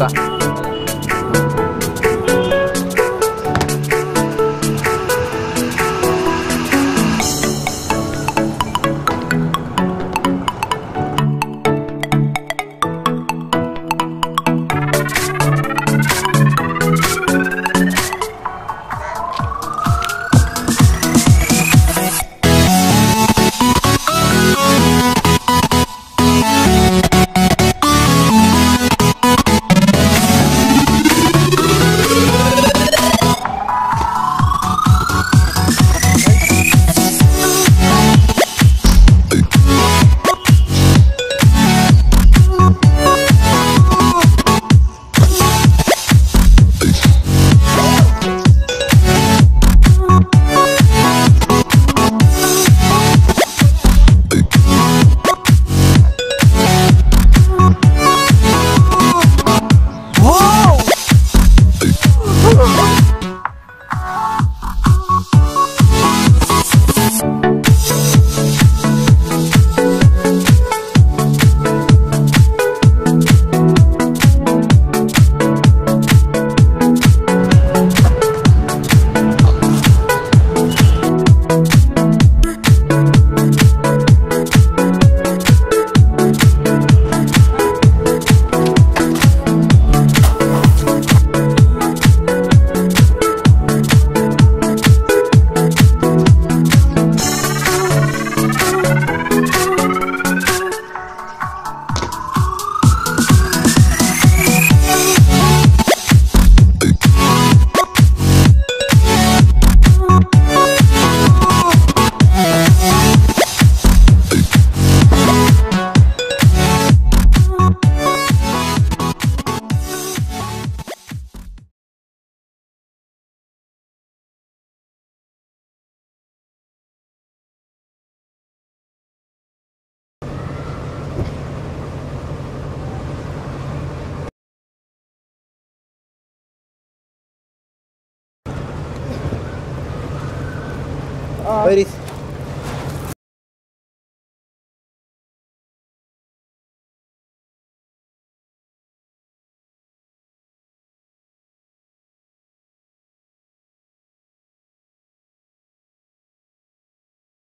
пока. Oh. uh,